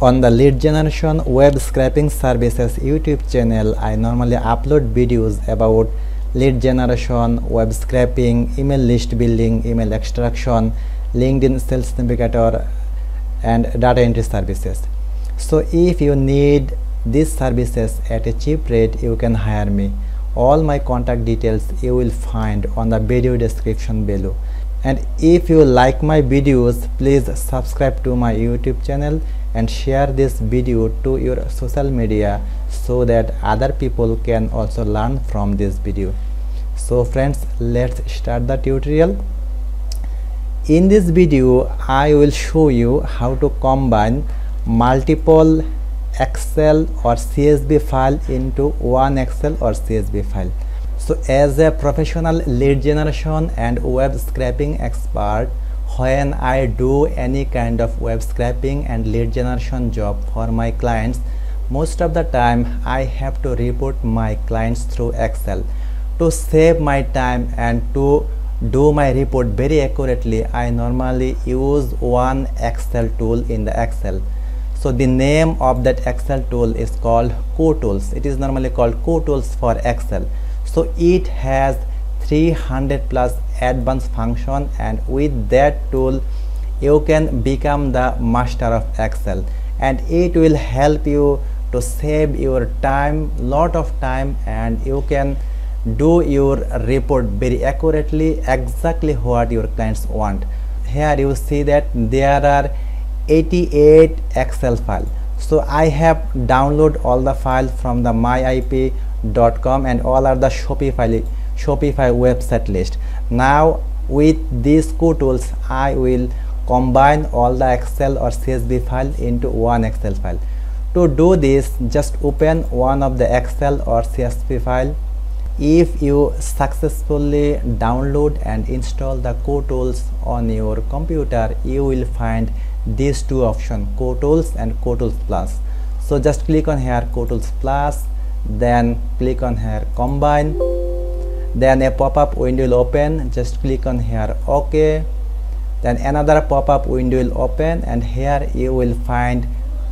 on the lead generation web scraping services youtube channel i normally upload videos about lead generation web scraping email list building email extraction linkedin sales navigator and data entry services. So if you need these services at a cheap rate you can hire me. All my contact details you will find on the video description below. And if you like my videos please subscribe to my youtube channel and share this video to your social media so that other people can also learn from this video. So friends let's start the tutorial. In this video i will show you how to combine multiple excel or csv file into one excel or csv file. So as a professional lead generation and web scraping expert when I do any kind of web scraping and lead generation job for my clients most of the time I have to report my clients through Excel. To save my time and to do my report very accurately I normally use one Excel tool in the Excel. So the name of that Excel tool is called Kutools it is normally called Kutools for Excel. So it has 300 plus advanced function and with that tool you can become the master of excel. And it will help you to save your time lot of time and you can do your report very accurately exactly what your clients want. Here you see that there are 88 excel file so i have download all the files from the myip.com and all are the shopify shopify website list. Now with these Kutools i will combine all the excel or csv file into one excel file. To do this just open one of the excel or csv file. If you successfully download and install the Kutools on your computer you will find these two options tools and Kutools plus. So just click on here Kutools plus then click on here combine then a pop-up window will open. Just click on here ok. Then another pop-up window will open and here you will find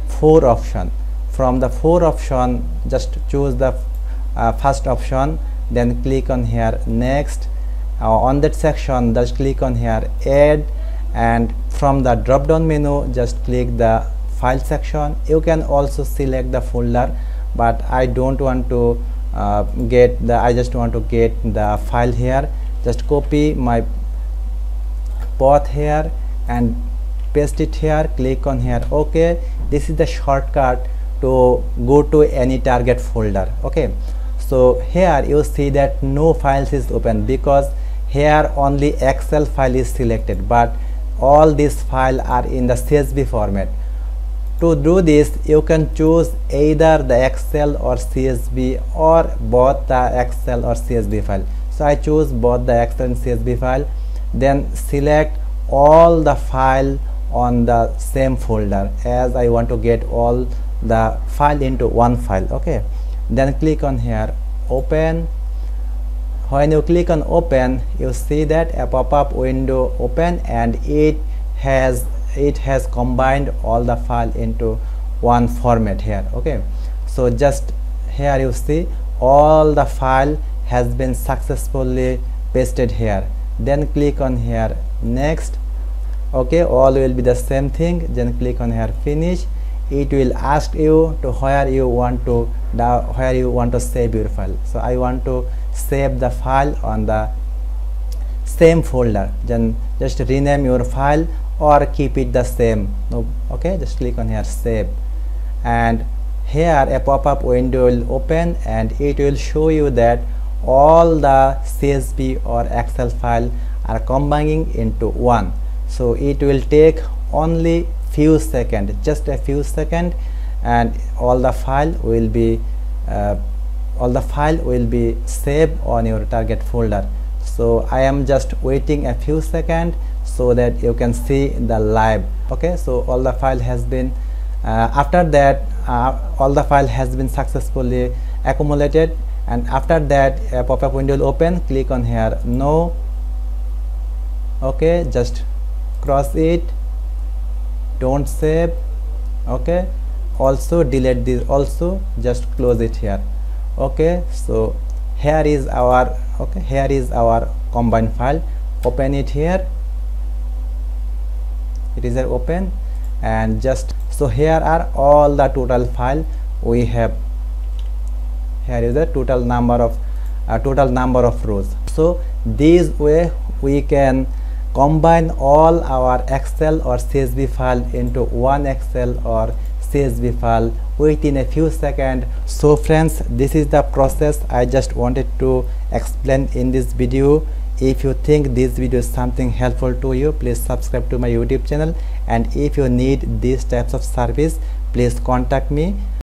four option from the four option just choose the uh, first option then click on here next. Uh, on that section just click on here add. And from the drop down menu just click the file section. You can also select the folder but I don't want to uh, get the I just want to get the file here. Just copy my path here and paste it here. Click on here. Okay. This is the shortcut to go to any target folder. Okay. So here you see that no files is open because here only excel file is selected but all these files are in the csv format to do this you can choose either the excel or csv or both the excel or csv file. So i choose both the excel and csv file. Then select all the file on the same folder as i want to get all the file into one file okay? Then click on here open. When you click on open you see that a pop-up window open and it has it has combined all the file into one format here okay? So just here you see all the file has been successfully pasted here. Then click on here next okay? All will be the same thing. Then click on here finish. It will ask you to where you want to where you want to save your file. So i want to save the file on the same folder. Then just rename your file or keep it the same. No okay just click on here save. And here a pop-up window will open and it will show you that all the csv or excel file are combining into one. So it will take only few seconds just a few seconds and all the file will be uh, all the file will be saved on your target folder. So i am just waiting a few seconds so that you can see the live okay? So all the file has been uh, after that uh, all the file has been successfully accumulated. And after that a pop-up window will open click on here no. Okay just cross it. Don't save okay? Also delete this also just close it here okay? So here is our okay here is our combined file. Open it here it is open and just so here are all the total file we have. Here is the total number of uh, total number of rows. So this way we can combine all our excel or csv file into one excel or csv file within a few seconds. So friends this is the process i just wanted to explain in this video if you think this video is something helpful to you please subscribe to my youtube channel. And if you need these types of service please contact me